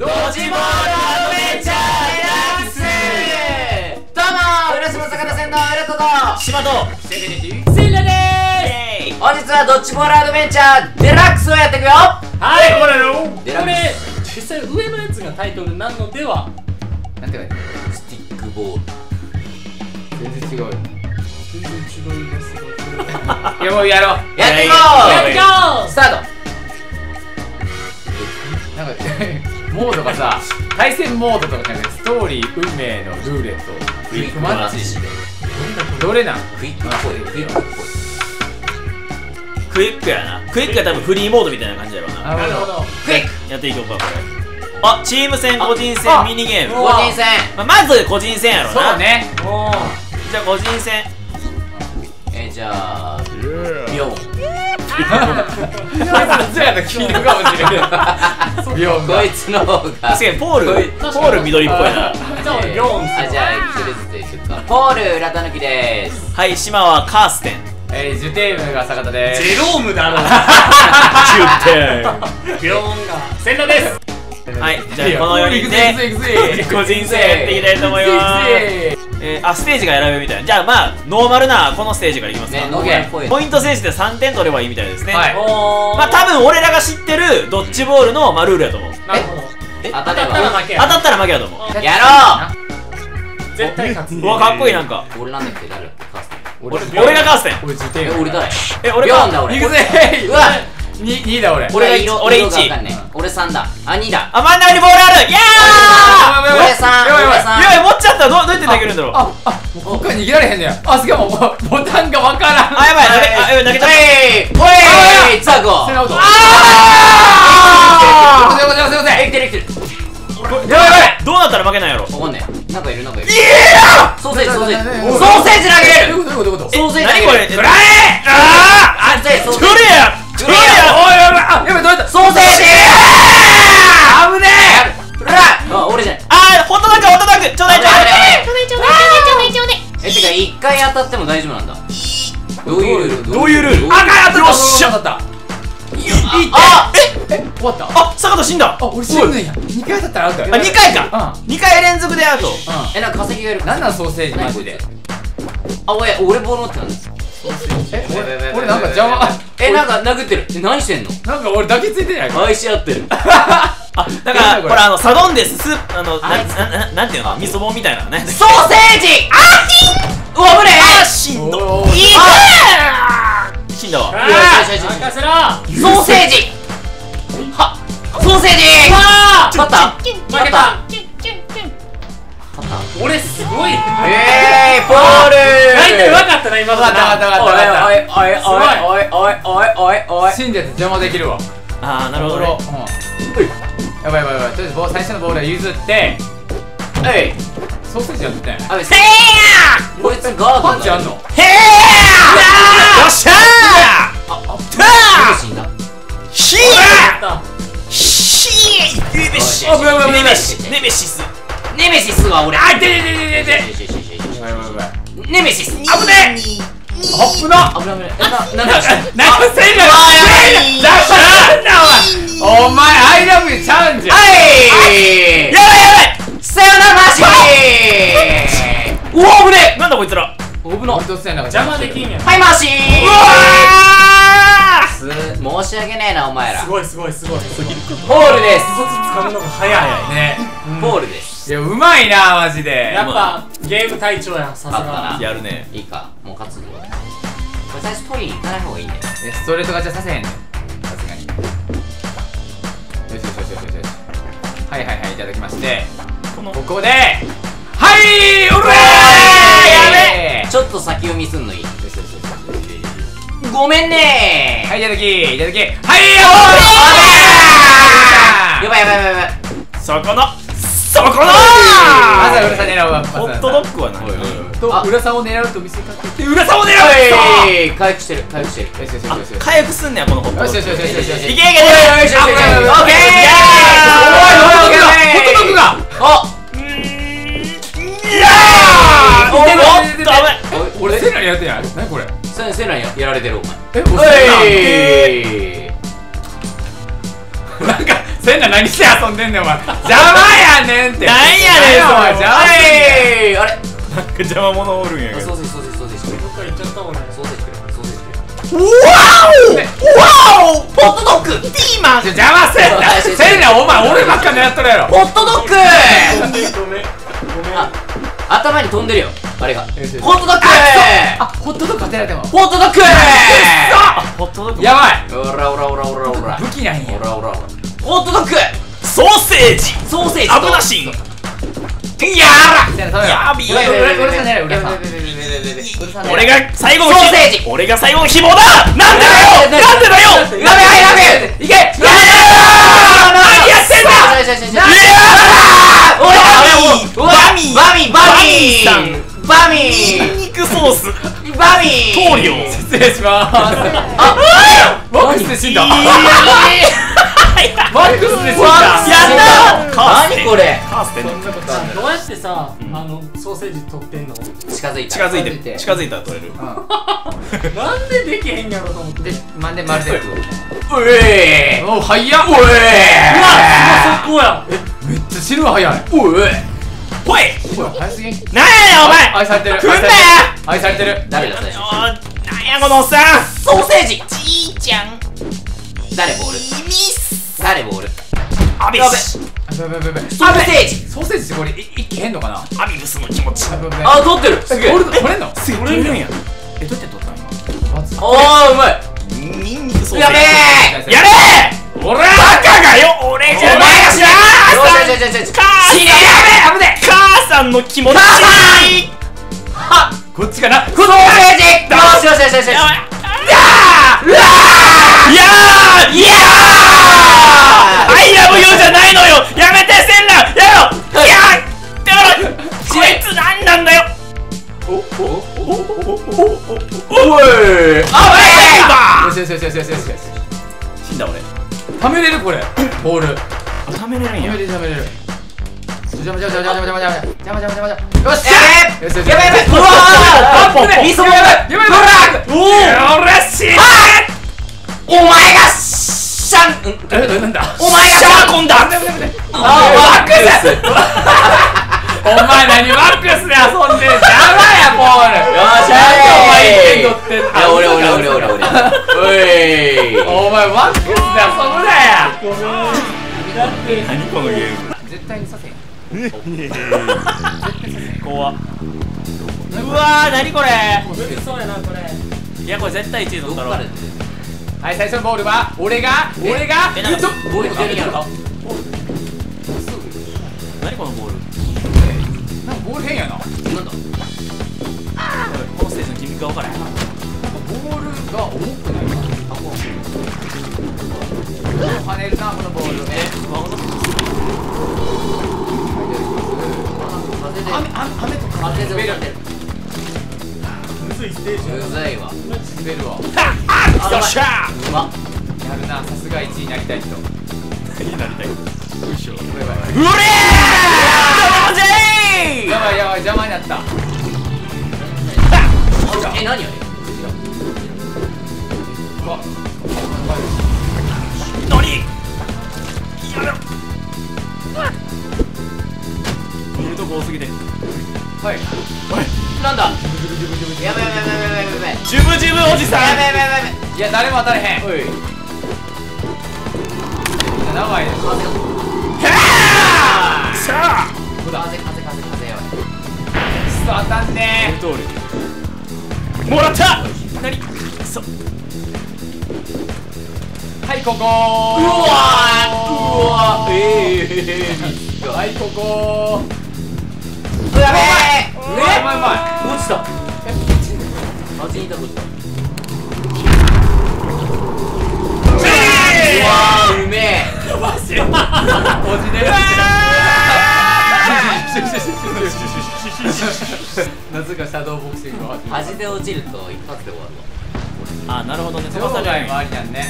ドッジボールアドベンチャーデラックスどうも浦島坂田線の浦戸と島とセレティセレでーす。本日はドッジボールアドベンチャーデラックスをやっていくよ。はいこれのデラックこれ実際上のやつがタイトルなのでは？なんて書いてあるスティックボール。全然違うよ。全然違いますやもうやろう。やっていこやっていこう。スタート。なんかモードがさ対戦モードとかじゃなくてストーリー運命のルーレット。クイックマッチどれなん？クイックっぽい。クイックっぽい。クイックやな。クイックは多分フリーモードみたいな感じだよな。あなるほど。クイック。やっていこうかこれ。あチーム戦個人あ戦ミニゲーム。個人戦。まあまず個人戦やろな。そうね。じゃあ個人戦。えーじゃあビョンそうやったら聞いてるかもしれない。ビヨンこいつの方が確かにポールポール緑っぽいなじゃあ俺ビョーンあじゃあ一人ずついくかポール裏たぬきですはい島はカーステンえージュテームが坂田ですジェロームだろ10点ビョーンが千田ですはいじゃあこの4人で個人戦やっていきたいと思いますえー、あステージが選べるみたいな。じゃあまあノーマルなこのステージからいきますか、ねオッケーポイントポイント選手で3点取ればいいみたいですね。はい。おー。まあ多分俺らが知ってるドッジボールの、まあ、ルールやと思う。なるほど。当当たったら負けや。当たったら負けやと思う。や絶対勝つうわかっこいいなんか。ろう俺なんだっけ？誰？俺俺がカーステン。俺ジュテえ俺誰？え俺かビョンだ俺。行くぜうわに2位だ俺。俺が一俺色色が一わかんねえ。俺3だ。あ2だ。あ真ん中にボールある。イエー俺3やばいやばい俺3いやいや持っちゃったどうどうやって投げるんだろうあああもうこっから逃げられへんねやあすげえもうボタンがわからんやばいあやばい投げちゃっおいおいザコセナウトあすいませんすいません生きてる生きてるたやばいやばいどうなったら負けなんやろわかんねえなんかいるなんかいるソーセージソーセージソーセージ投げれるどういうことどういうことソーセージ投げれる何これ食らえあソーセージソーセージー取れや取れやおいやばいあやばいどうやったソーセージ危ねうらあ俺じゃないあホットドッグホットドッグちょうだいちょうだいえてか一回当たっても大丈夫なんだどういうルールどういうルールあかん当たったよっしゃ当たったあえ終わったあ坂田死んだあ俺死ぬんや2回当たったらアウトあ2回かう2回連続でアウトえなんか化石がいるんなんソーセージマジであおい俺ボール持ってたんですえ俺なんか邪魔。えなんか殴ってる。え何してんの？なんか俺抱きついてない愛し合ってる。あだからこれ？これあのサドンデススープあのななななんていうの？味噌棒みたいなね。ソーセージ！あーうわ危ねあ死んだおー。いい死んだわ。あよしよしよし任せろ。えソーセージ！はソーセージ！あ勝った負けた俺すごい。えーポール。大体分かったな今の分かった分かった分かったおいおいおいおいおいおいおい。信者って邪魔できるわ。ああなるほど、ね、うん、やばいやばいやばい。とりあえず最初のボールは譲って。えい。ソーセージやってたよあせーやこいつガードパンチあんの？へーよっしゃー。ああネメシスネメシスは俺あいてててててネメシス危ねえ危な危ない危ないえななんだなんかせんじゃんせんじゃんなんだお前お前アイラブユーちゃうんじゃんはいやばいやばいさよならマシうわ危ねなんだこいつらえ危な邪魔できんやんはいマシうわす申し訳ねえなお前らすごいすごいすごいすごいポールですコツ掴むのが早いねポールですいやうまいなマジで。やっぱゲーム隊長やさすが。な。やるね。いいか。もう勝つぞ。これ最初取りに行かない方がいいんだよえストレート勝ちはさせへんねん。さすがに。よしよしよしよしよし。はいはいはいいただきまして。この。ここではいおらー!やべえ。ちょっと先読みすんのいい。よしよしよしよしごめんね。はいいただきいただきはい。やばいやばいやばいやばい。そこのそこのまずは浦さん狙うわ。ホットドッグは何？と浦さんを狙う。と見せかけて浦さんを狙うはい回復してる回復してる。よしよしよし回復すんねやこのホットドッグよしよしよしよしよしいけいけいけよしよしよしよしオッケーホットドッグがあいやーおいでもおい俺センナにやってない何これセセナにやられてるお前え俺センナえいなんかセンナ何して遊んでんねんお前。邪魔やねんって。なんやねんお前邪魔はいあれ。なんか邪魔者おるんやけど。ソーセージソーセージソーセージどっか行っちゃったもんね。ソーセージくれソーセージくれわおホットドッグピーマン。邪魔せんな。せんなお前俺ばっか狙っとるやろ。ホットドッグ。ごめんごめん。あ頭に飛んでるよ。あれが。ホットドッグ。あホットドッグ当てられても。ホットドッグ。ホットドッグやばい。オラオラオラオラオラ武器ないんや。オラオラオラホットドッグソーセージ。ソーセージと。アブナシンやらやびやべやべやべ俺さんじゃない俺さんやべやべやべやべやべやべ俺さんね俺が最後のソーセージ。俺が最後の紐だ。なんでだよ！なんでだよやべやべやべいけやべ何やってんだよしよしよしよしいやおいババミミバミバミバミバーニンミニクソースバミ棟梁失礼しまーすあマックスで死んだいマックスで死んだやったー。何これ。カーステンどうやってさあのソーセージ取ってんの？近づいた。近づいて。近づいたら取れる。なんでできへんやろと思って。でまんで丸でうえお早っうえうわそこやめっちゃ死ぬわ早い。おえおい。ほら早すぎん。なんやねんお前。愛されてる。来んなよ。愛されてる。誰だ最初おーなんやこのおっさん。ソーセージ。じいちゃん。誰ボール？ミス誰ボール？アビやべ。スあべべべべ。ソーセージ。ソーセージ。ってこれい一気変のかな？アビブスの気持ち。あ取ってる。すげえ。これ取れんの？すげえるんや。えどうやって取ったのおーうまい。今ニンニクソーセージ。やべえ。やれおらバカがよ俺じゃない。しよ母しよしよしよしさん。母死ねやべえ。危ねえ。母さんの気持ち。はこっちかな？ソーセージ。よしよしよしよしやばいうわいやー。いやー I love you じゃないのよ。やめてせんなやろ。い。やーだからこいつ何なんだよ。おいあよしよしよしよしよしよし死んだ俺はめれるこれボールあためれるんやはめれるはめれる邪魔邪魔邪魔邪魔邪魔邪魔邪魔邪魔邪魔よっしゃよしよしやべやべうわあーーミソボールやばいやばいおお俺死んだお前がシャンうんなんだお前がシャーコンだああマックスお前何マックスで遊んでん邪魔やボールよっしゃなんでお前ー一点取ってんのいや俺俺俺俺俺おいお前マックスで遊ぶなや何このゲーム絶対にさせん怖うわー何これ無理そうやなこれいやこれ絶対1位取ったろどっから出てはい最初のボールは俺がえ俺がえなんかボール出るんやろ何このボール？なんかボール変やな。なんだ？このステージのギミックが分からへん。ボールが重くない。かあこう跳ねるなこのボール。え風で。雨とか風で。滑る。むずいステージ。やうざいわ。滑るわ よっしゃ。うまやるな。さすが1位になりたい人。ーになりたいよ。いしょうれーやばいやばい。邪魔になった。え何あれ？いや誰も当たれへん。おい。名前で風がさあ。風風風風やばい。くそ当たんね通り。もらった。何そはいここ。うわうわええはいここ。やべえ。うまいうまいうまい落ちた。え？マジにいた落ちたうわーうめえ落ちてる夏がシャドーボクシングを端で落ちると一発で終わるあなるほどね飛場ばされるんや外もありなんね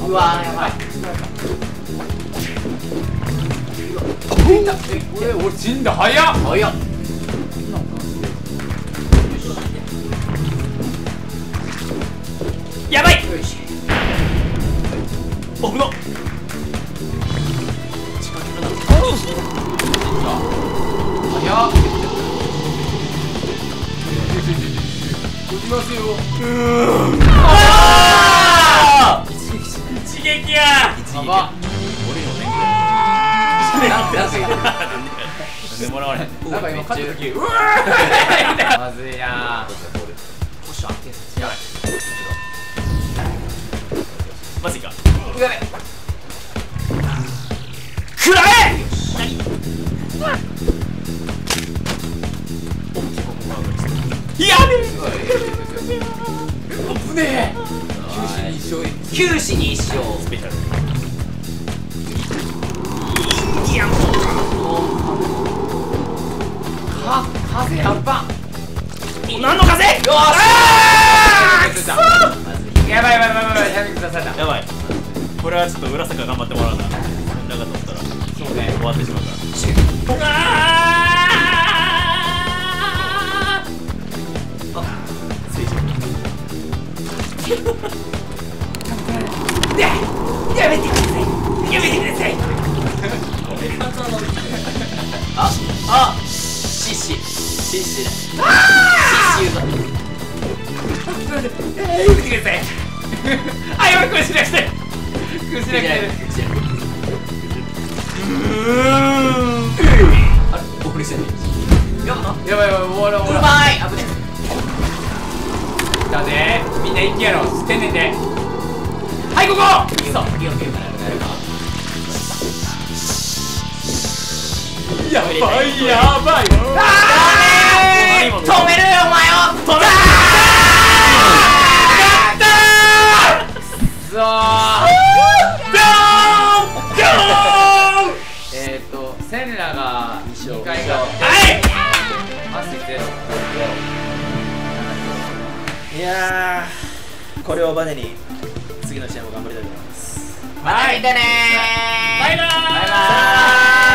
わうわーやばい俺死んだ。早っ。早っ強いし危なっ。近くなっ。早っ。撃ちますようーんああ一撃ややば俺のねなんてなんてでもらわれなんか今勝っ。た時うわまずいやあっ。てやばいマジか。うわ。ね食らえ！やべすごい危ねえ九死に一生。九死に一生。スペシャルか風やっば何の風？よし。やばいやばいれはちょっと浦坂頑張ってもらうななんかったら。そうね。終わってしまうから。あ聖地やめてください。やめてください。ああシッシ。シッシだシッシ言うぞやめてください。あやばいこれしなくてこれしなくてあれ僕してるやばやばいやばい終わる終わるうまい。危ねだねみんな一気やろ。知ってんねんで。はいここ。そうゲームゲームなるなるやばいやばいあー止めるよお前を。止めそういやこれをバネに次の試合も頑張りたいと思います。また見てバイバイ。バイバイ。